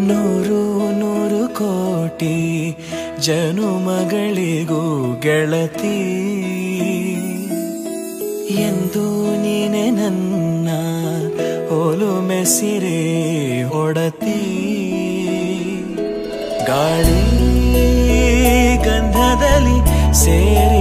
ನೂರು ನೂರು ಕೋಟಿ ಜನುಮಗಳಿಗೂ ಗೆಳತಿ. ಎಂದು ನೀನೆ ನನ್ನ ಹೋಲು ಮೆಸಿರೆ ಹೊಡತಿ ಗಾಳಿ ಗಂಧದಲ್ಲಿ ಸೇರಿದಂತೆ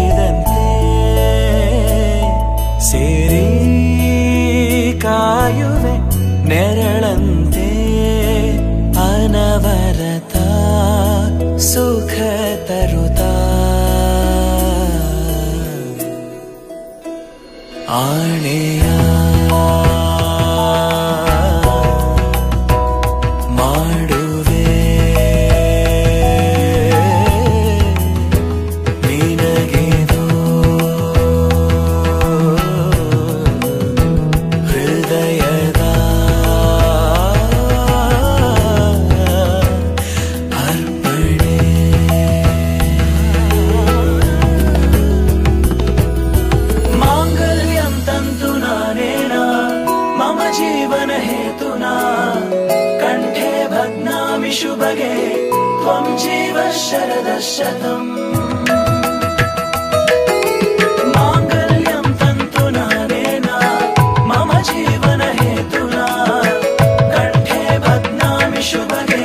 ആണേ शरदशतम् माङ्गल्यं मम जीवनहेतुना कण्ठे बध्नामि शुभने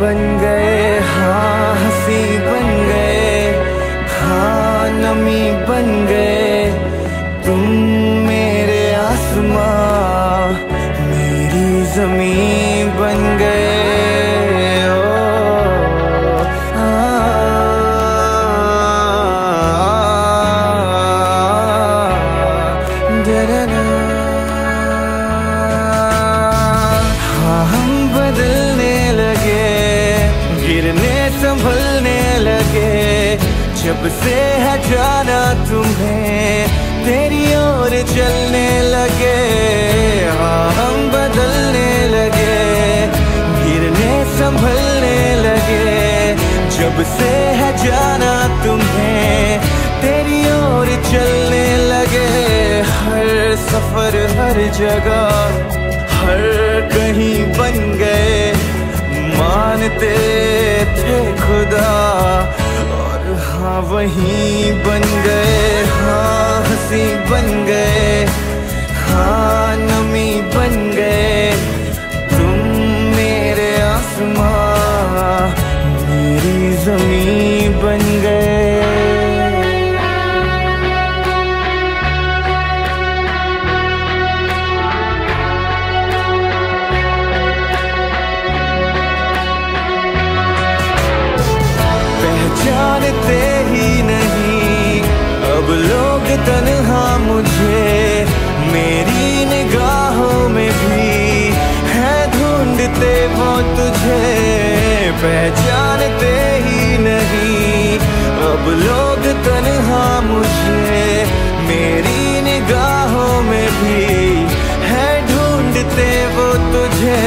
बन गए हाँ हँसी बन गए हाँ नमी बन गए। तुम मेरे आसमां मेरी जमी बन गए ओ, हाँ हम बदलने गिरने संभलने लगे। जब से है जाना तुम्हें, तेरी ओर चलने लगे। हाँ हम बदलने लगे गिरने संभलने लगे। जब से है जाना तुम्हें, तेरी ओर चलने लगे। हर सफ़र, हर जगह, हर कहीं बन गए। मानते हाँ वहीं बन गए हाँ हँसी बन गए हाँ नमी बन गए। तुम मेरे आसमां, मेरी जमी तन्हा मुझे, मेरी निगाहों में भी है ढूंढते वो तुझे। पहचानते ही नहीं, अब लोग तन्हा मुझे, मेरी निगाहों में भी है ढूंढते वो तुझे।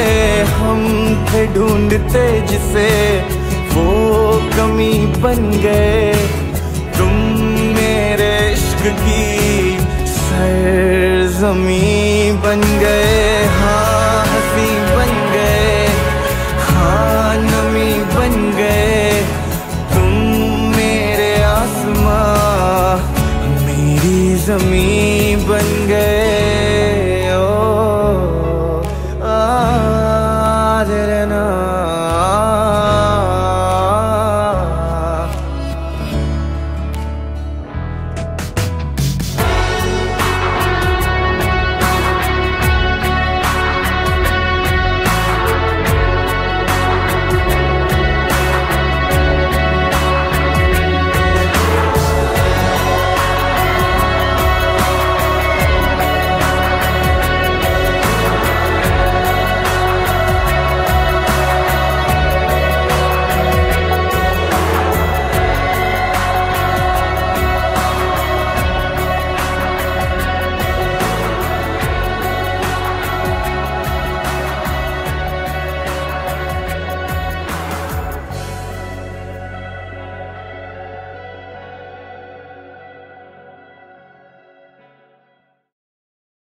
हम थे ढूंढते जिसे, वो कमी बन गए। की सरजमी बन गए हाँ बन गए हाँ नमी बन गए। तुम मेरे आसमां, मेरी जमी बन गए। ओ आ